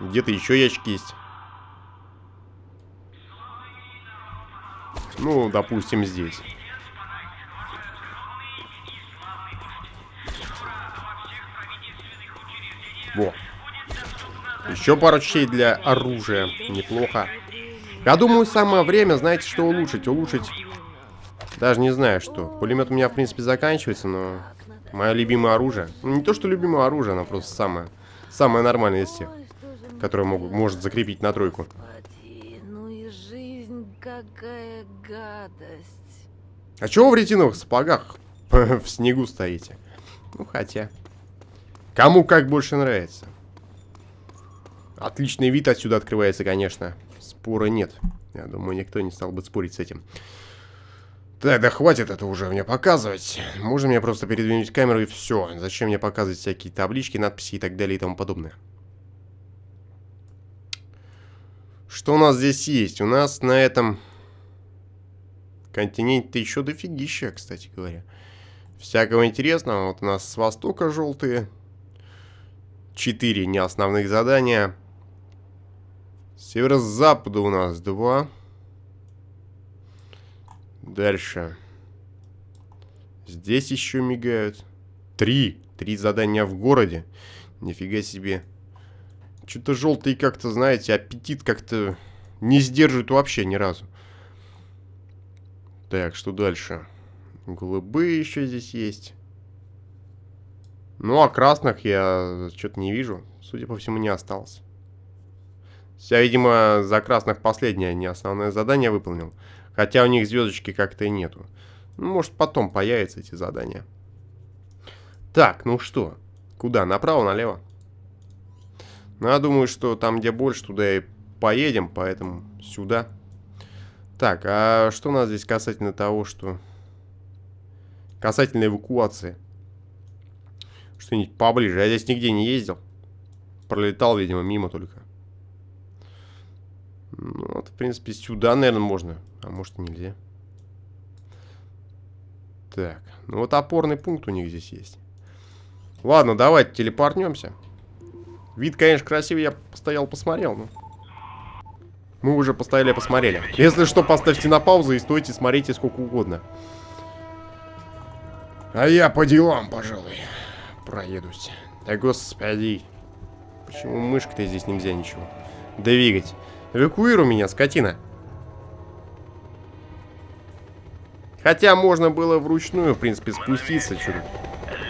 Где-то еще ящики есть. Ну, допустим, здесь. Во. Еще пару частей для оружия. Неплохо. Я думаю, самое время, знаете, что улучшить? Улучшить... Даже не знаю, что. Пулемет у меня, в принципе, заканчивается, но... Мое любимое оружие. Не то, что любимое оружие, оно просто самое... Самое нормальное из всех. Которое могу, может закрепить на тройку. Ну и жизнь какая гадость. А чего в ретиновых сапогах в снегу стоите? Ну, хотя... Кому как больше нравится. Отличный вид отсюда открывается, конечно. Спора нет. Я думаю, никто не стал бы спорить с этим. Так, да хватит это уже мне показывать. Можно мне просто передвинуть камеру и все. Зачем мне показывать всякие таблички, надписи и так далее и тому подобное. Что у нас здесь есть? У нас на этом континенте еще дофигища, кстати говоря. Всякого интересного. Вот у нас с востока желтые. Четыре неосновных задания. С северо-запада у нас два. Дальше. Здесь еще мигают. Три. Три задания в городе. Нифига себе. Что-то желтый как-то, знаете, аппетит как-то не сдерживает вообще ни разу. Так, что дальше? Голубые еще здесь есть. Ну, а красных я что-то не вижу. Судя по всему, не осталось. Я, видимо, за красных последнее, не основное задание выполнил. Хотя у них звездочки как-то и нету. Ну, может, потом появятся эти задания. Так, ну что? Куда? Направо, налево? Ну, я думаю, что там, где больше, туда и поедем, поэтому сюда. Так, а что у нас здесь касательно того, что... Касательно эвакуации. Что-нибудь поближе. Я здесь нигде не ездил. Пролетал, видимо, мимо только. Ну, вот, в принципе, сюда, наверное, можно. А может, нельзя. Так, ну вот опорный пункт у них здесь есть. Ладно, давайте телепортнемся. Вид, конечно, красивый, я постоял, посмотрел, но... Мы уже постояли, посмотрели. Если что, поставьте на паузу и стойте, смотрите сколько угодно. А я по делам, пожалуй, проедусь. Да господи. Почему мышкой-то здесь нельзя ничего двигать? Эвакуируй меня, скотина. Хотя можно было вручную, в принципе, спуститься чуть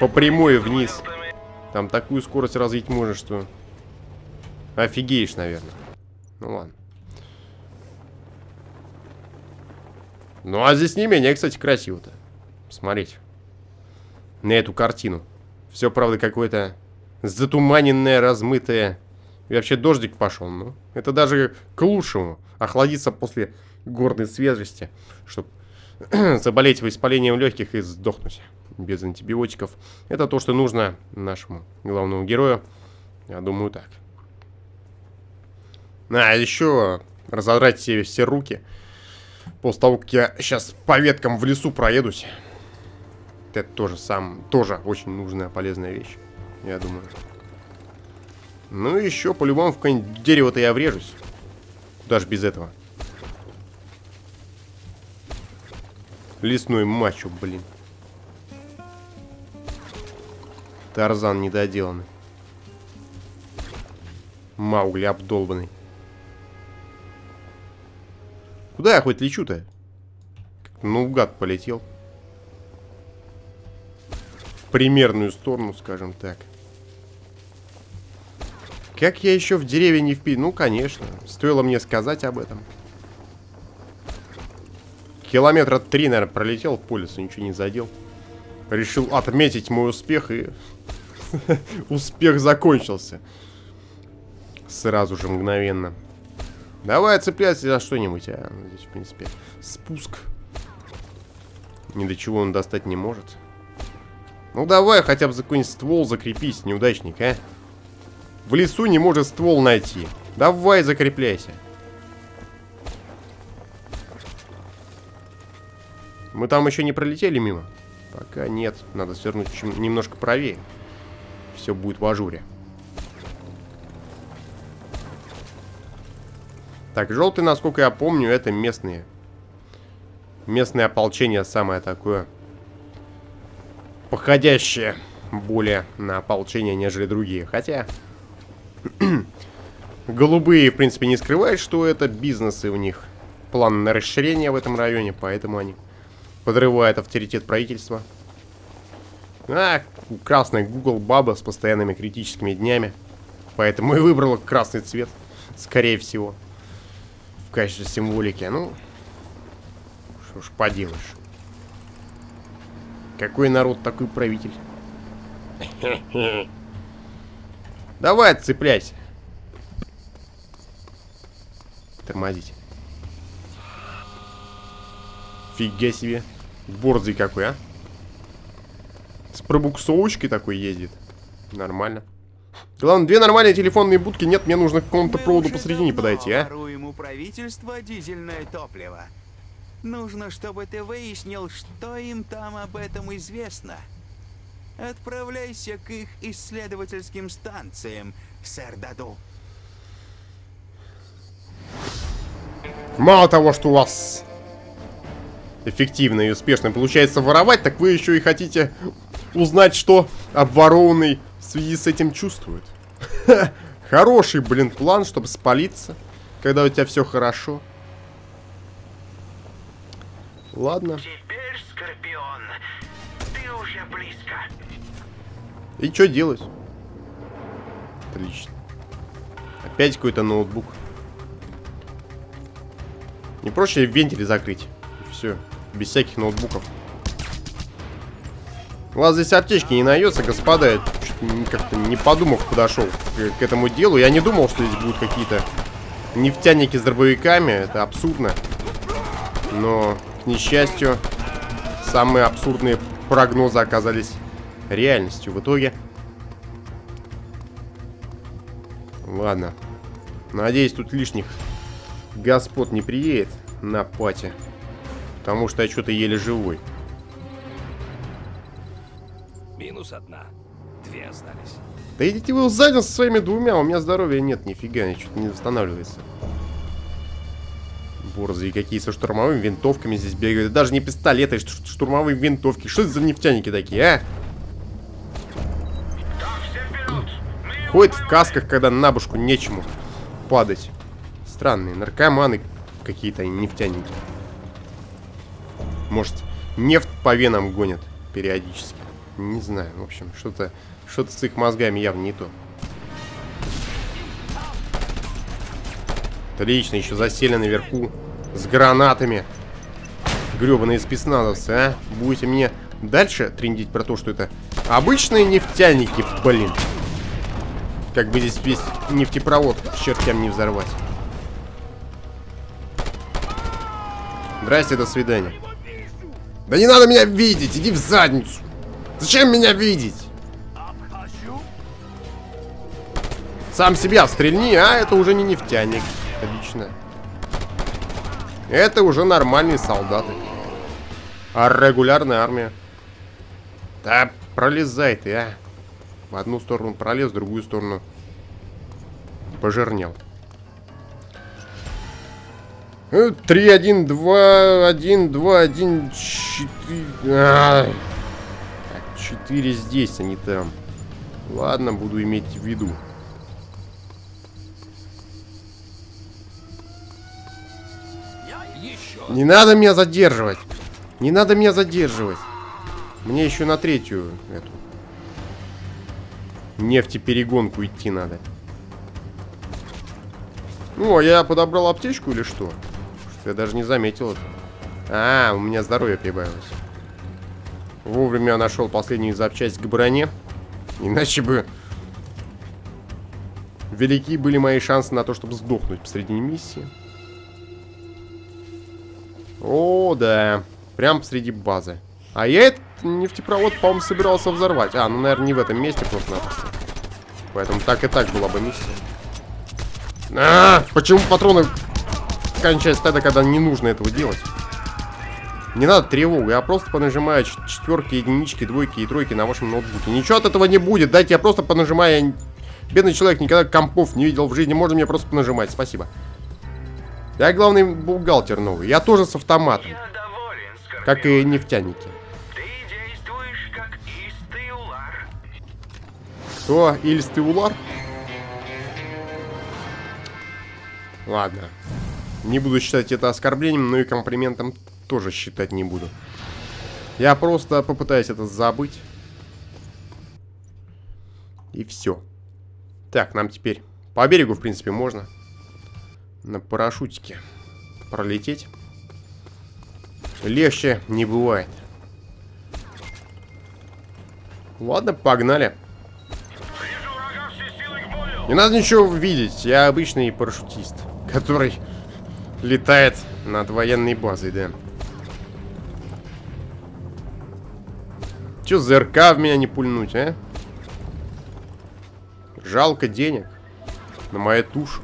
по прямой вниз. Там такую скорость развить можно, что... Офигеешь, наверное. Ну ладно. Ну а здесь не менее, кстати, красиво-то. Смотрите. На эту картину. Все, правда, какое-то затуманенное, размытое. И вообще дождик пошел. Ну, это даже к лучшему. Охладиться после горной свежести. Чтобы заболеть воспалением легких и сдохнуть без антибиотиков. Это то, что нужно нашему главному герою. Я думаю, так. А, еще разодрать себе все руки. После того, как я сейчас по веткам в лесу проедусь. Это тоже сам, тоже очень нужная, полезная вещь. Я думаю. Ну и еще, по-любому, в какое-нибудь дерево-то я врежусь. Даже без этого. Лесной мачо, блин. Тарзан недоделанный. Маугли обдолбанный. Куда я хоть лечу-то? Ну, гад полетел. В примерную сторону, скажем так. Как я еще в дереве не впи... Ну, конечно. Стоило мне сказать об этом. Километра три, наверное, пролетел по лесу, ничего не задел. Решил отметить мой успех и... Успех закончился. Сразу же, мгновенно. Давай цепляйся за что-нибудь. А, здесь, в принципе, спуск. Ни до чего он достать не может. Ну давай хотя бы за какой-нибудь ствол закрепись, неудачник, а. В лесу не может ствол найти. Давай закрепляйся. Мы там еще не пролетели мимо? Пока нет. Надо свернуть немножко правее. Все будет в ажуре. Так, желтые, насколько я помню, это местные. Местное ополчение самое такое. Походящее более на ополчение, нежели другие. Хотя... Голубые, в принципе, не скрывают, что это бизнесы у них. План на расширение в этом районе, поэтому они подрывают авторитет правительства. А, красный Google баба с постоянными критическими днями. Поэтому и выбрала красный цвет, скорее всего. В качестве символики. Ну, что ж поделаешь. Какой народ, такой правитель. Давай, цепляйся. Тормозить. Фига себе. Борзый какой, а? С пробуксовочкой такой ездит. Нормально. Главное, две нормальные телефонные будки нет, мне нужно к какому-то проводу посредине подойти, а? ему правительство дизельное топливо. Нужно, чтобы ты выяснил, что им там об этом известно. Отправляйся к их исследовательским станциям, сэр Даду. Мало того, что у вас эффективно и успешно получается воровать, так вы еще и хотите узнать, что обворованный в связи с этим чувствует. Хороший, блин, план, чтобы спалиться, когда у тебя все хорошо. Ладно. Теперь, Скорпион, ты уже близко. И что делать? Отлично. Опять какой-то ноутбук. Не проще вентили закрыть. Все. Без всяких ноутбуков. У вас здесь аптечки не найдется, господа. Я как-то не подумав подошел к, к этому делу. Я не думал, что здесь будут какие-то нефтяники с дробовиками. Это абсурдно. Но, к несчастью, самые абсурдные прогнозы оказались реальностью в итоге. Ладно. Надеюсь, тут лишних господ не приедет на пати. Потому что я что-то еле живой. Минус одна. Две остались. Да идите вы в задницу со своими двумя, у меня здоровья нет, нифига, что-то не восстанавливается. Борзы и какие со штурмовыми винтовками здесь бегают. Даже не пистолеты, а штурмовые винтовки. Что это за нефтяники такие, а? Ходит в касках, когда на башку нечему падать. Странные наркоманы какие-то, нефтяники. Может, нефть по венам гонят периодически. Не знаю, в общем, что-то что-то с их мозгами явно не то. Отлично, еще засели наверху с гранатами. Гребаные спецназовцы, а? Будете мне дальше трендить про то, что это обычные нефтяники, блин. Как бы здесь весь нефтепровод к чертям не взорвать. Здрасте, до свидания. Да не надо меня видеть, иди в задницу. Зачем меня видеть? Сам себя стрельни, а это уже не нефтяник. Отлично. Это уже нормальные солдаты. А регулярная армия. Да пролезай ты, а. В одну сторону пролез, в другую сторону пожирнел. Три, один, два, один, два, один, четыре. А, четыре здесь, а не там. Ладно, буду иметь в виду. Не надо меня задерживать. Не надо меня задерживать. Мне еще на третью эту нефтеперегонку идти надо. Ну, а я подобрал аптечку или что? Я даже не заметил это. А, у меня здоровье прибавилось. Вовремя нашел последнюю запчасть к броне. Иначе бы... Велики были мои шансы на то, чтобы сдохнуть посредине миссии. О, да. Прям посреди базы. А я этот нефтепровод, по-моему, собирался взорвать. А, ну, наверное, не в этом месте просто-напросто. Поэтому так и так была бы миссия. А, почему патроны кончаются тогда, когда не нужно этого делать? Не надо тревогу, я просто понажимаю четверки, единички, двойки и тройки на вашем ноутбуке. Ничего от этого не будет, дайте я просто понажимаю. Я... Бедный человек никогда компов не видел в жизни, можно мне просто понажимать, спасибо. Я главный бухгалтер новый. Я тоже с автоматом. Доволен. Как и нефтяники. Как. Что, Ильстый Улар? Ладно. Не буду считать это оскорблением, но и комплиментом тоже считать не буду. Я просто попытаюсь это забыть. И все. Так, нам теперь по берегу, в принципе, можно на парашютике пролететь. Легче не бывает. Ладно, погнали. Не надо ничего видеть, я обычный парашютист, который летает над военной базой, да. Че за РК в меня не пульнуть, а? Жалко денег на мою тушу.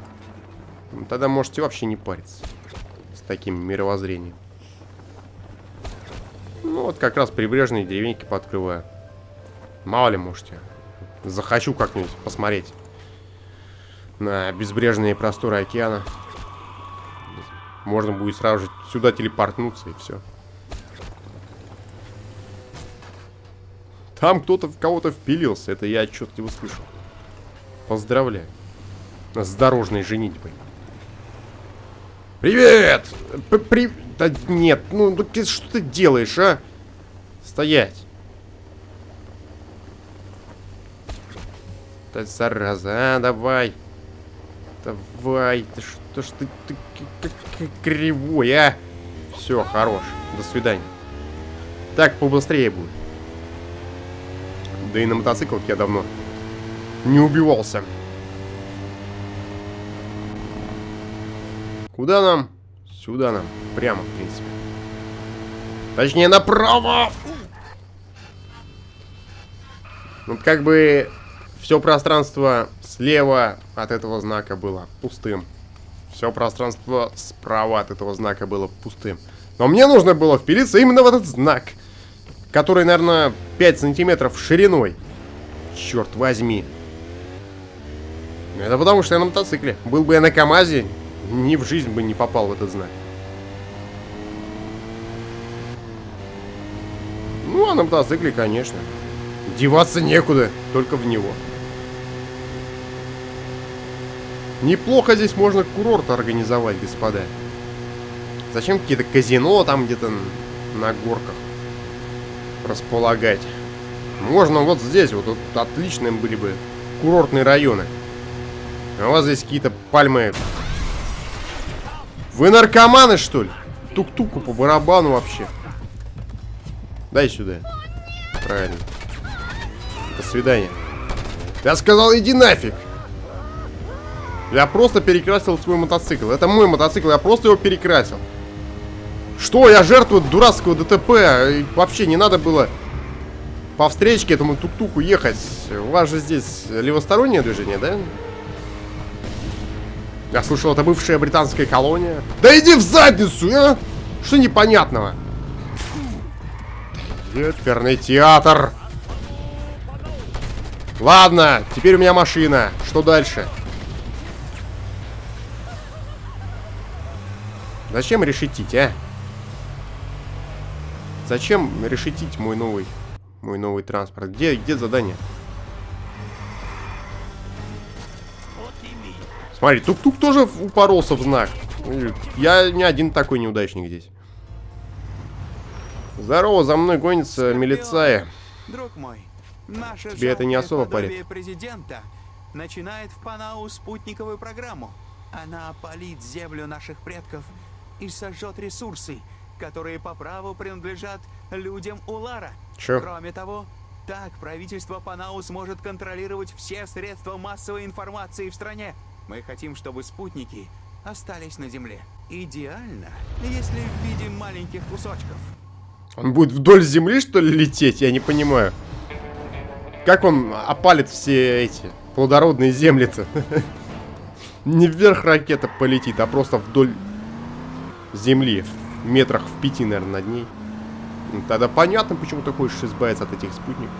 Ну, Тогда можете вообще не париться с таким мировоззрением. Ну, вот как раз прибрежные деревеньки пооткрываю. Мало ли, можете. Захочу как-нибудь посмотреть на безбрежные просторы океана. Можно будет сразу же сюда телепортнуться и все. Там кто-то в кого-то впилился. Это я отчетливо слышал. Поздравляю. С дорожной женитьбой. Привет! П При... Да нет, ну, ну ты что ты делаешь, а? Стоять. Да зараза, а, давай. Давай, ты что ж ты, ты кривой, а? Все, хорош. До свидания. Так побыстрее будет. Да и на мотоциклах я давно не убивался. Куда нам? Сюда нам. Прямо, в принципе. Точнее, направо! Ну, как бы все пространство слева от этого знака было пустым. Все пространство справа от этого знака было пустым. Но мне нужно было впилиться именно в этот знак. Который, наверное, 5 сантиметров шириной. Черт возьми. Это потому, что я на мотоцикле. Был бы я на КамАЗе, ни в жизнь бы не попал в этот знак. Ну, а на мотоцикле, конечно. Деваться некуда, только в него. Неплохо здесь можно курорт организовать, господа. Зачем какие-то казино там где-то на горках располагать? Можно вот здесь, вот, вот отличные были бы курортные районы. А у вас здесь какие-то пальмы. Вы наркоманы, что ли? Тук-туку по барабану вообще. Дай сюда. Правильно. До свидания. Я сказал, иди нафиг. Я просто перекрасил свой мотоцикл. Это мой мотоцикл, я просто его перекрасил. Что, я жертва дурацкого ДТП? И Вообще не надо было по встречке этому тук-туку ехать. У вас же здесь левостороннее движение, да? Я слышал, это бывшая британская колония. Да иди в задницу, а! Что непонятного? Оперный театр. Ладно, теперь у меня машина. Что дальше? Зачем решетить, а? Зачем решетить мой новый, мой новый транспорт? Где, где задание? Смотри, тук-тук тоже упоролся в знак. Я не один такой неудачник здесь. Здорово, за мной гонится милиция. Друг мой, наша Тебе это не особо подобие президента начинает в Панау спутниковую программу. Она опалит землю наших предков и сожжет ресурсы, которые по праву принадлежат людям Улара. Чё? Кроме того, так правительство Панау сможет контролировать все средства массовой информации в стране. Мы хотим, чтобы спутники остались на Земле. Идеально, если в виде маленьких кусочков. Он будет вдоль земли, что ли, лететь? Я не понимаю. Как он опалит все эти плодородные земли-то? Не вверх ракета полетит, а просто вдоль земли. Метрах в пяти, наверное, над ней. Тогда понятно, почему ты хочешь избавиться от этих спутников.